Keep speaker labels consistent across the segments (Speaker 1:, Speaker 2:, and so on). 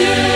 Speaker 1: to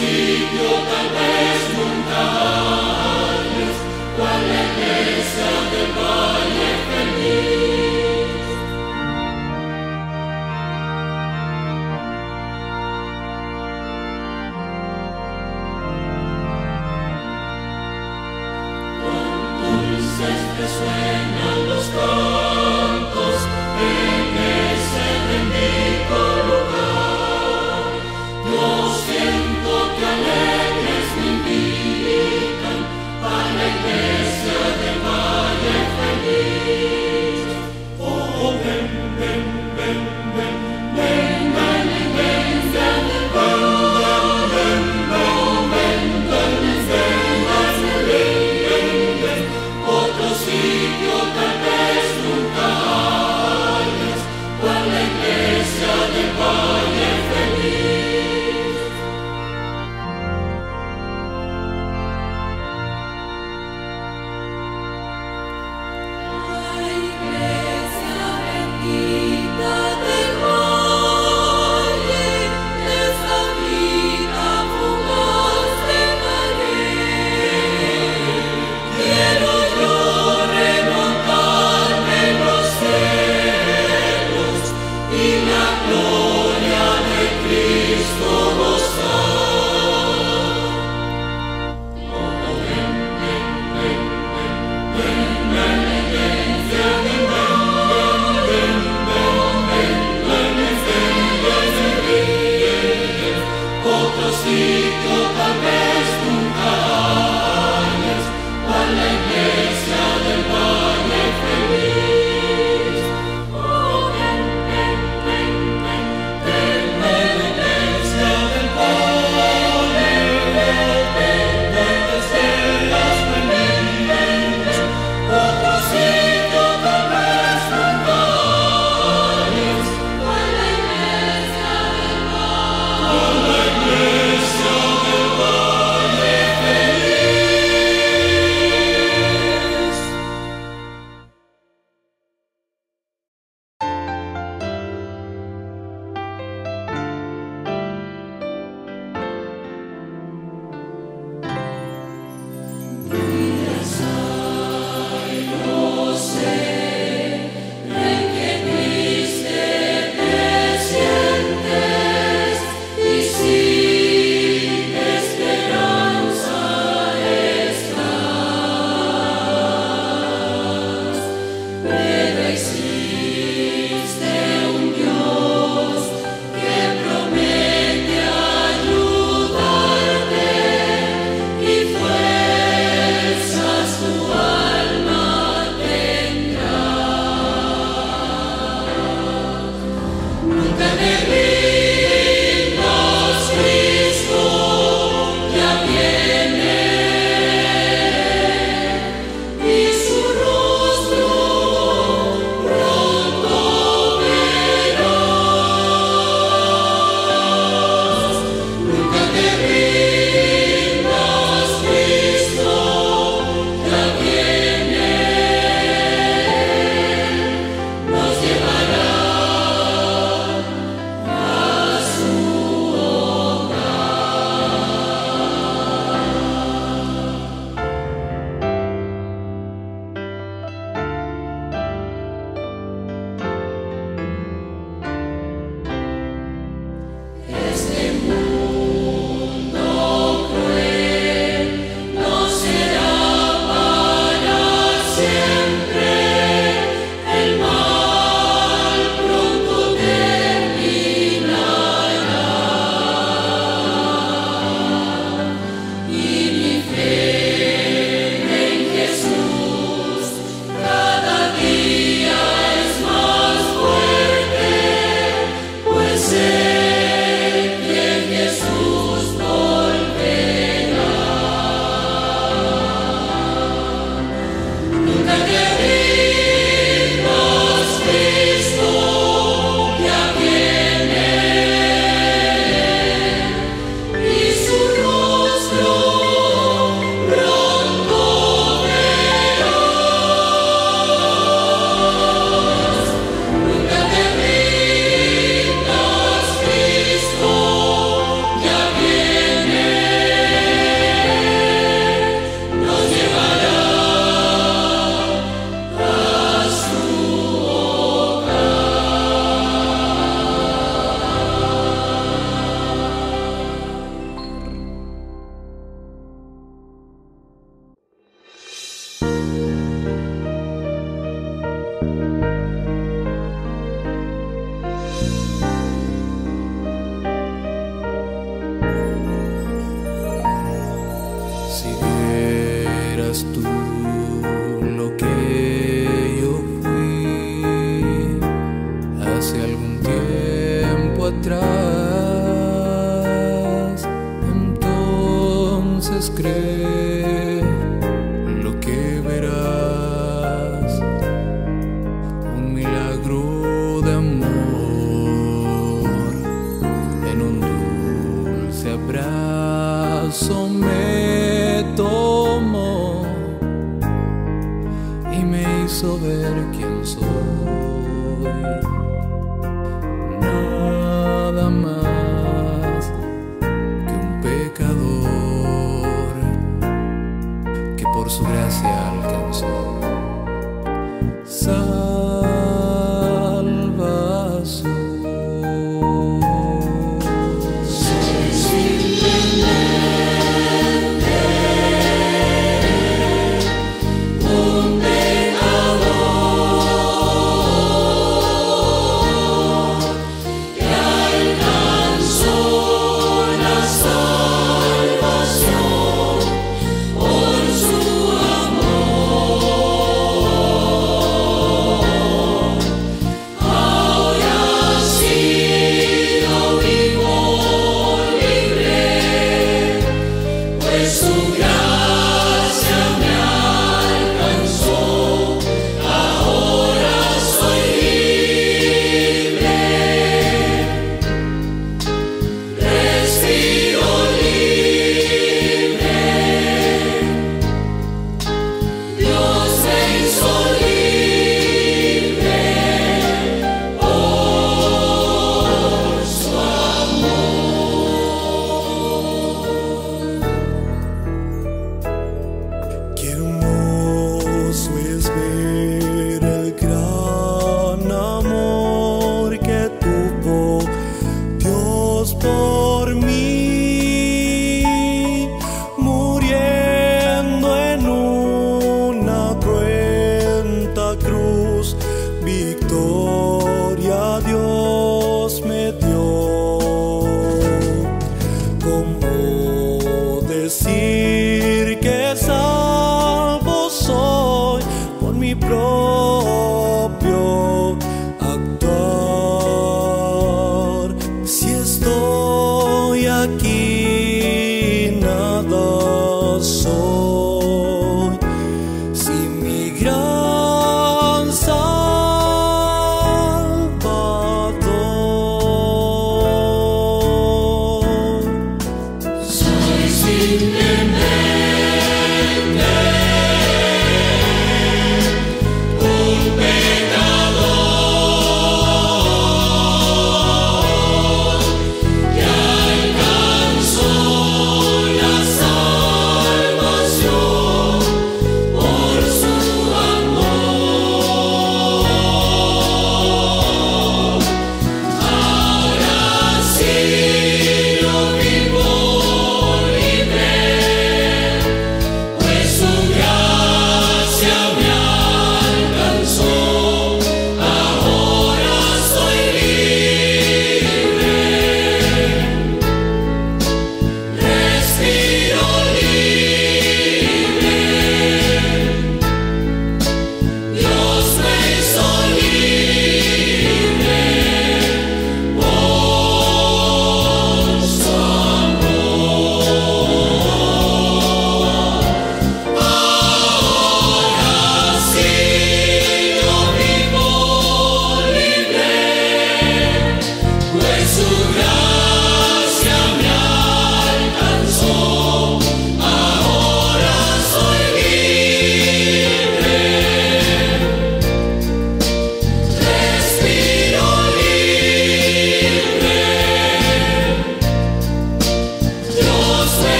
Speaker 1: Signor,